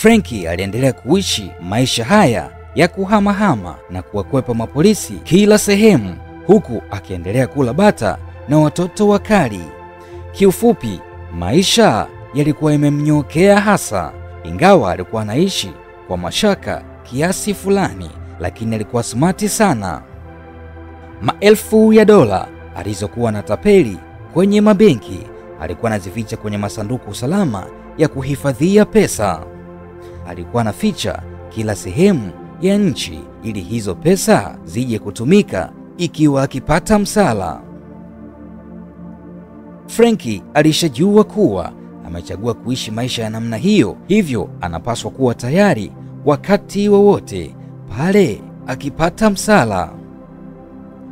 Frenki aliendelea kuishi maisha haya ya kuhamahama na kuwakwepa mapolisi kila sehemu, huku akiendelea kula bata na watoto wakali. Kiufupi, maisha yalikuwa yamemnyokea hasa, ingawa alikuwa anaishi kwa mashaka kiasi fulani, lakini alikuwa smati sana. Maelfu ya dola alizokuwa na tapeli kwenye mabenki alikuwa anazificha kwenye masanduku salama ya kuhifadhia pesa. Alikuwa anaficha kila sehemu ya nchi ili hizo pesa zije kutumika ikiwa akipata msala. Frenki alishajua kuwa amechagua kuishi maisha ya namna hiyo, hivyo anapaswa kuwa tayari wakati wowote pale akipata msala.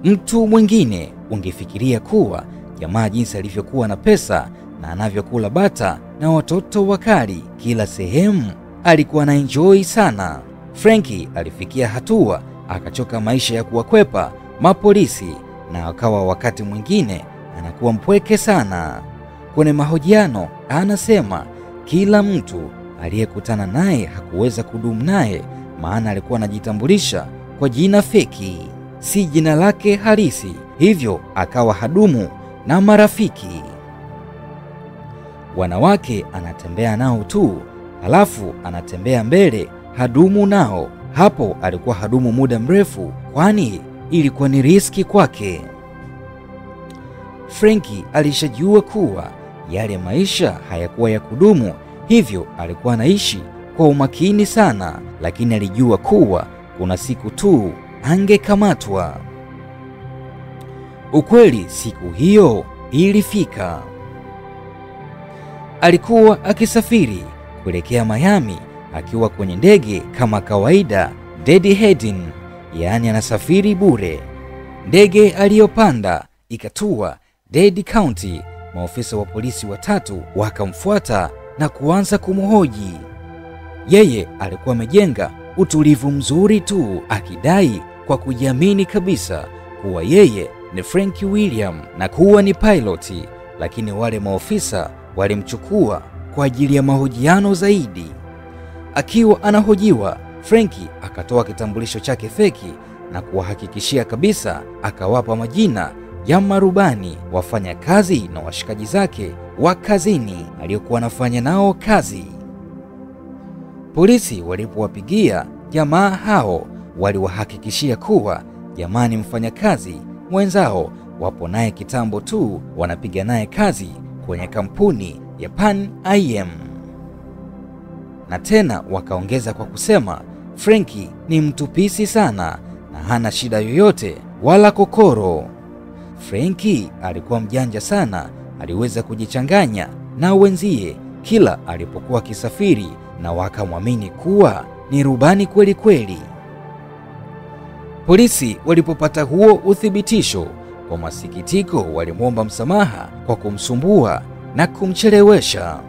Mtu mwingine ungefikiria kuwa jamaa jinsi alivyokuwa na pesa na anavyokula bata na watoto wakali kila sehemu, alikuwa na enjoy sana. Frenki alifikia hatua akachoka maisha ya kuwakwepa mapolisi na akawa wakati mwingine anakuwa mpweke sana. Kwenye mahojiano anasema kila mtu aliyekutana naye hakuweza kudumu naye, maana alikuwa anajitambulisha kwa jina feki, si jina lake halisi, hivyo akawa hadumu na marafiki. Wanawake anatembea nao tu, halafu anatembea mbele, hadumu nao. Hapo alikuwa hadumu muda mrefu, kwani ilikuwa ni riski kwake. Frenki alishajua kuwa yale maisha hayakuwa ya kudumu, hivyo alikuwa anaishi kwa umakini sana, lakini alijua kuwa kuna siku tu angekamatwa. Ukweli siku hiyo ilifika. Alikuwa akisafiri kuelekea Miami akiwa kwenye ndege kama kawaida, Dedi Hedin, yaani anasafiri bure. Ndege aliyopanda ikatua Dedi County. Maofisa wa polisi watatu wakamfuata na kuanza kumhoji. Yeye alikuwa amejenga utulivu mzuri tu, akidai kwa kujiamini kabisa kuwa yeye ni Frank William na kuwa ni piloti, lakini wale maofisa walimchukua kwa ajili ya mahojiano zaidi. Akiwa anahojiwa, Frenki akatoa kitambulisho chake feki na kuwahakikishia kabisa, akawapa majina ya marubani, wafanya kazi na washikaji zake wa kazini aliyokuwa anafanya nao kazi. Polisi walipowapigia jamaa hao, waliwahakikishia kuwa jamaa ni mfanyakazi mwenzao, wapo naye kitambo tu, wanapiga naye kazi kwenye kampuni ya IM. Na tena wakaongeza kwa kusema Frenki ni mtu pisi sana na hana shida yoyote wala kokoro. Frenki alikuwa mjanja sana, aliweza kujichanganya na wenzie kila alipokuwa kisafiri na wakamwamini kuwa ni rubani kweli kweli. Polisi walipopata huo uthibitisho, kwa masikitiko, walimwomba msamaha kwa kumsumbua na kumchelewesha.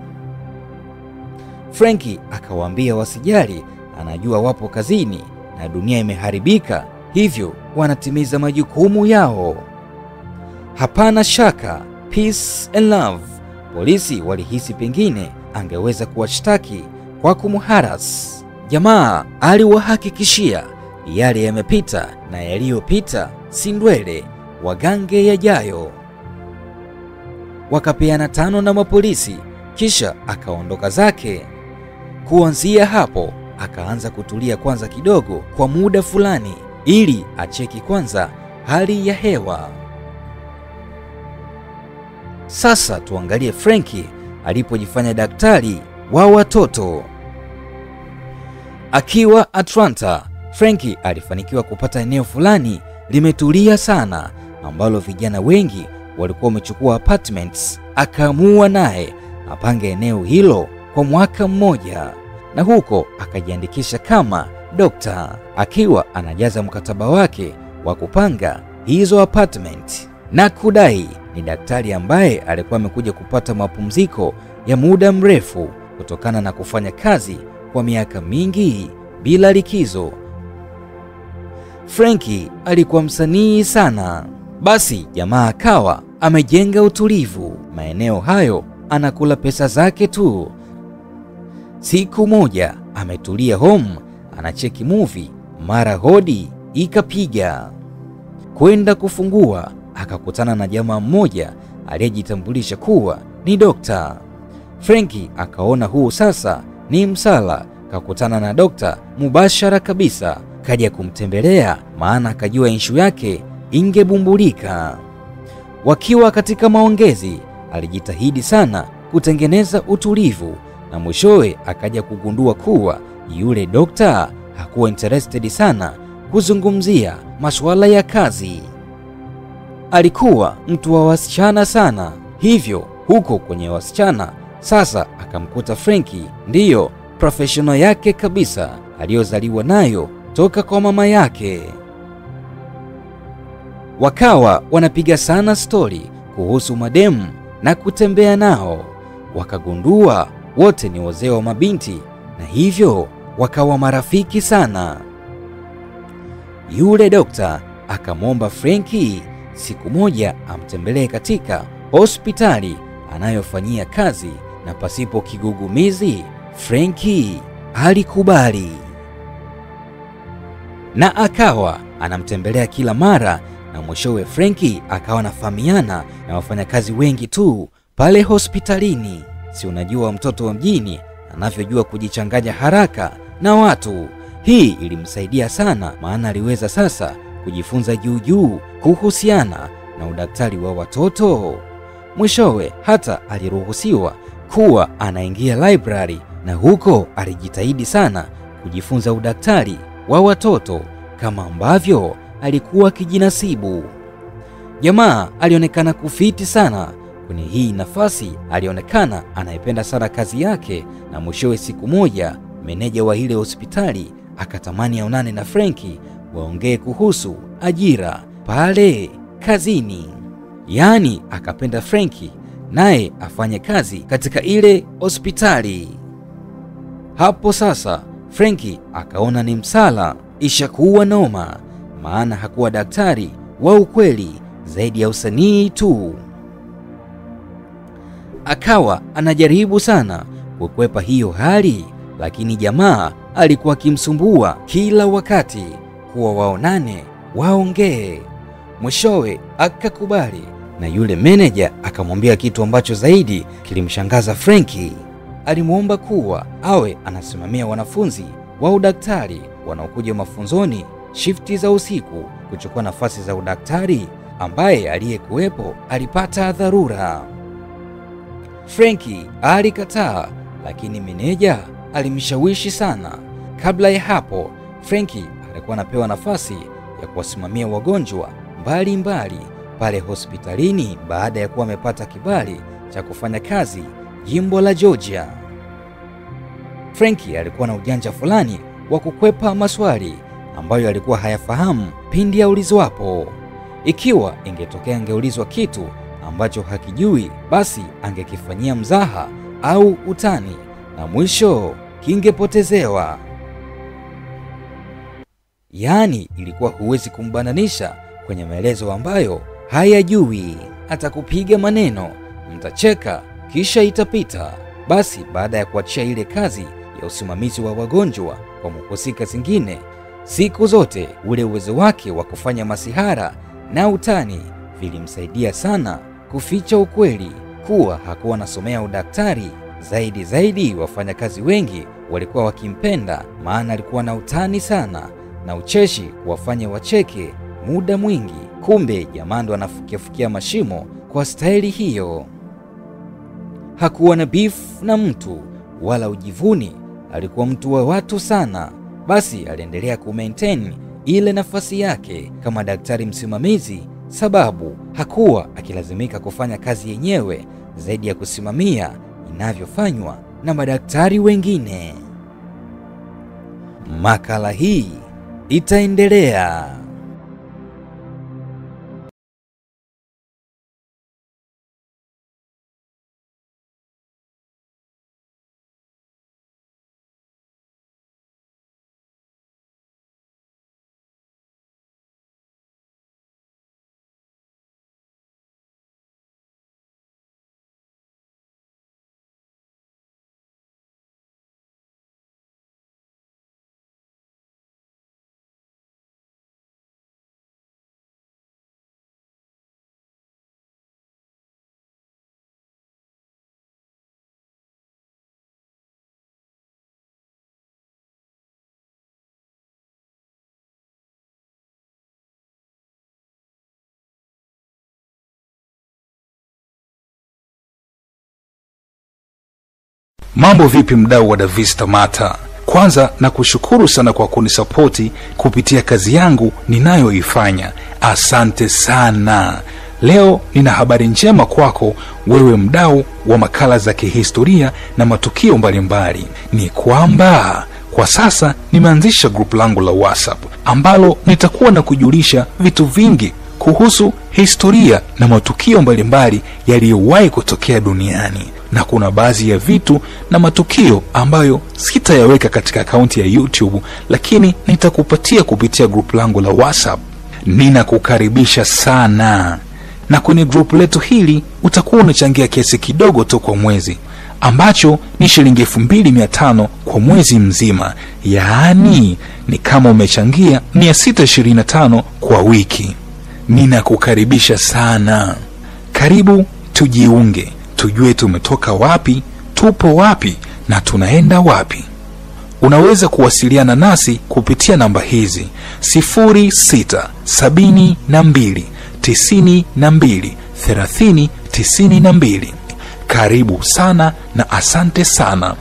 Frenki akawaambia wasijali, anajua wapo kazini na dunia imeharibika, hivyo wanatimiza majukumu yao. Hapana shaka, peace and love. Polisi walihisi pengine angeweza kuwashtaki kwa kumharas. Jamaa aliwahakikishia yale yamepita na yaliyopita si ndwele, wagange yajayo. Wakapeana tano na mapolisi, kisha akaondoka zake. Kuanzia hapo akaanza kutulia kwanza kidogo kwa muda fulani, ili acheki kwanza hali ya hewa. Sasa tuangalie Frenki alipojifanya daktari wa watoto. Akiwa Atlanta, Frenki alifanikiwa kupata eneo fulani limetulia sana, ambalo vijana wengi walikuwa wamechukua apartments. Akaamua naye apange eneo hilo kwa mwaka mmoja, na huko akajiandikisha kama dokta, akiwa anajaza mkataba wake wa kupanga hizo apartment na kudai ni daktari ambaye alikuwa amekuja kupata mapumziko ya muda mrefu kutokana na kufanya kazi kwa miaka mingi bila likizo. Frenki alikuwa msanii sana. Basi jamaa akawa amejenga utulivu maeneo hayo, anakula pesa zake tu. Siku moja ametulia home anacheki movie, mara hodi ikapiga. Kwenda kufungua akakutana na jamaa mmoja aliyejitambulisha kuwa ni dokta. Frenki akaona huu sasa ni msala, kakutana na dokta mubashara kabisa, kaja kumtembelea, maana akajua inshu yake ingebumbulika. Wakiwa katika maongezi, alijitahidi sana kutengeneza utulivu na mwishowe akaja kugundua kuwa yule dokta hakuwa interested sana kuzungumzia masuala ya kazi. Alikuwa mtu wa wasichana sana, hivyo huko kwenye wasichana sasa akamkuta Frenki ndiyo professional yake kabisa aliyozaliwa nayo toka kwa mama yake. Wakawa wanapiga sana stori kuhusu mademu na kutembea nao, wakagundua wote ni wazee wa mabinti na hivyo wakawa marafiki sana. Yule dokta akamwomba Frenki siku moja amtembelee katika hospitali anayofanyia kazi, na pasipo kigugumizi Frenki alikubali na akawa anamtembelea kila mara, na mwishowe Frenki akawa anafahamiana na wafanyakazi wengi tu pale hospitalini. Si unajua mtoto wa mjini anavyojua kujichanganya haraka na watu. Hii ilimsaidia sana, maana aliweza sasa kujifunza juu juu kuhusiana na udaktari wa watoto. Mwishowe hata aliruhusiwa kuwa anaingia library, na huko alijitahidi sana kujifunza udaktari wa watoto kama ambavyo alikuwa akijinasibu. Jamaa alionekana kufiti sana kwenye hii nafasi, alionekana anayependa sana kazi yake, na mwishowe siku moja meneja wa ile hospitali akatamani aonane na Frenki waongee kuhusu ajira pale kazini. Yaani akapenda Frenki naye afanye kazi katika ile hospitali. Hapo sasa Frenki akaona ni msala ishakuwa noma, maana hakuwa daktari wa ukweli zaidi ya usanii tu. Akawa anajaribu sana kukwepa hiyo hali, lakini jamaa alikuwa akimsumbua kila wakati kuwa waonane waongee. Mwishowe akakubali, na yule meneja akamwambia kitu ambacho zaidi kilimshangaza Frenki. Alimwomba kuwa awe anasimamia wanafunzi wa udaktari wanaokuja mafunzoni shifti za usiku kuchukua nafasi za udaktari ambaye aliyekuwepo alipata dharura. Frenki alikataa, lakini meneja alimshawishi sana. Kabla ya hapo, Frenki alikuwa anapewa nafasi ya kuwasimamia wagonjwa mbalimbali pale hospitalini baada ya kuwa amepata kibali cha kufanya kazi jimbo la Georgia. Frenki alikuwa na ujanja fulani wa kukwepa maswali ambayo alikuwa hayafahamu pindi aulizwapo. Ikiwa ingetokea angeulizwa kitu ambacho hakijui, basi angekifanyia mzaha au utani na mwisho kingepotezewa. Yaani ilikuwa huwezi kumbananisha kwenye maelezo ambayo hayajui. Atakupiga maneno, mtacheka, kisha itapita. Basi baada ya kuachia ile kazi ya usimamizi wa wagonjwa kwa mhusika zingine, siku zote ule uwezo wake wa kufanya masihara na utani vilimsaidia sana kuficha ukweli kuwa hakuwa anasomea udaktari. Zaidi zaidi, wafanyakazi wengi walikuwa wakimpenda, maana alikuwa na utani sana na ucheshi kuwafanya wacheke muda mwingi. Kumbe jamaa ndo anafukiafukia mashimo kwa staili hiyo. Hakuwa na beef na mtu wala ujivuni, alikuwa mtu wa watu sana. Basi aliendelea kumaintain ile nafasi yake kama daktari msimamizi, sababu hakuwa akilazimika kufanya kazi yenyewe zaidi ya kusimamia inavyofanywa na madaktari wengine. Makala hii itaendelea. Mambo vipi, mdau wa Davista Mata? Kwanza nakushukuru sana kwa kunisapoti kupitia kazi yangu ninayoifanya. Asante sana. Leo nina habari njema kwako wewe mdau wa makala za kihistoria na matukio mbalimbali. Ni kwamba kwa sasa nimeanzisha grupu langu la WhatsApp ambalo nitakuwa na kujulisha vitu vingi kuhusu historia na matukio mbalimbali yaliyowahi kutokea duniani na kuna baadhi ya vitu na matukio ambayo sitayaweka katika akaunti ya YouTube, lakini nitakupatia kupitia grupu langu la WhatsApp. Ninakukaribisha sana, na kwenye grupu letu hili utakuwa unachangia kiasi kidogo tu kwa mwezi ambacho ni shilingi elfu mbili mia tano kwa mwezi mzima, yaani ni kama umechangia 625 kwa wiki. Ninakukaribisha sana, karibu tujiunge tujue tumetoka wapi, tupo wapi na tunaenda wapi. Unaweza kuwasiliana nasi kupitia namba hizi 0672 92 30 92. Karibu sana na asante sana.